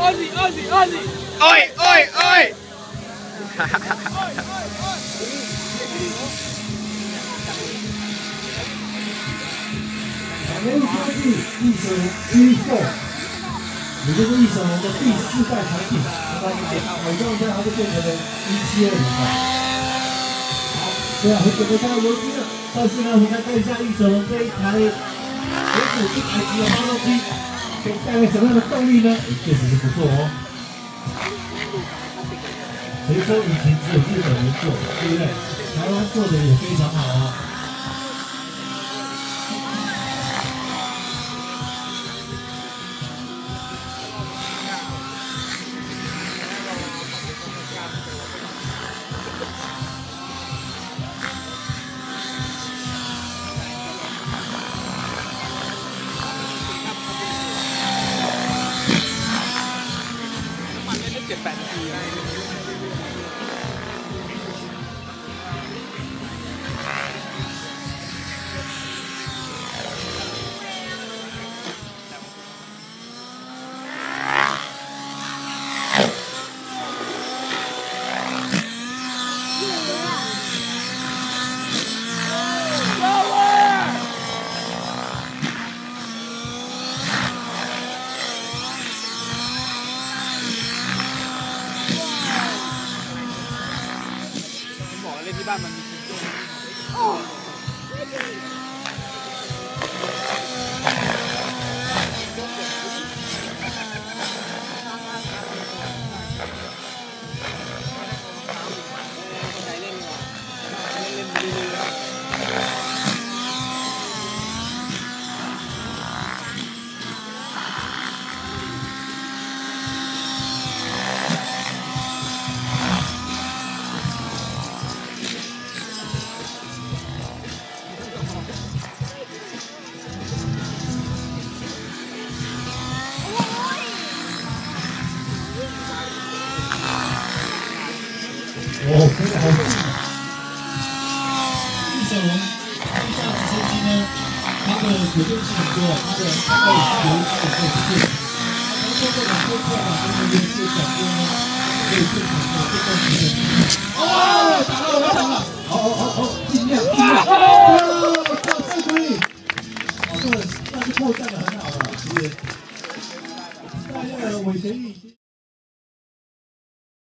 二级二级二级，哎哎哎！哈哈哈哈哈！没有科技，一手一售，也就是一手龙的第四代产品。那么美妆一下，它就变成了一七二零了。好，对啊，很久没看到油机了。但是呢，我们看一下一手龙这一台水煮一百级的发动机，带来什么样的动力呢？也确实是不错哦。回收以前只有日本人做，对不对？台湾做的也非常好啊。Yeah. 哦，真的好，玉小，啊，了，以。打到了，好好好，尽量尽量，是破绽的很好，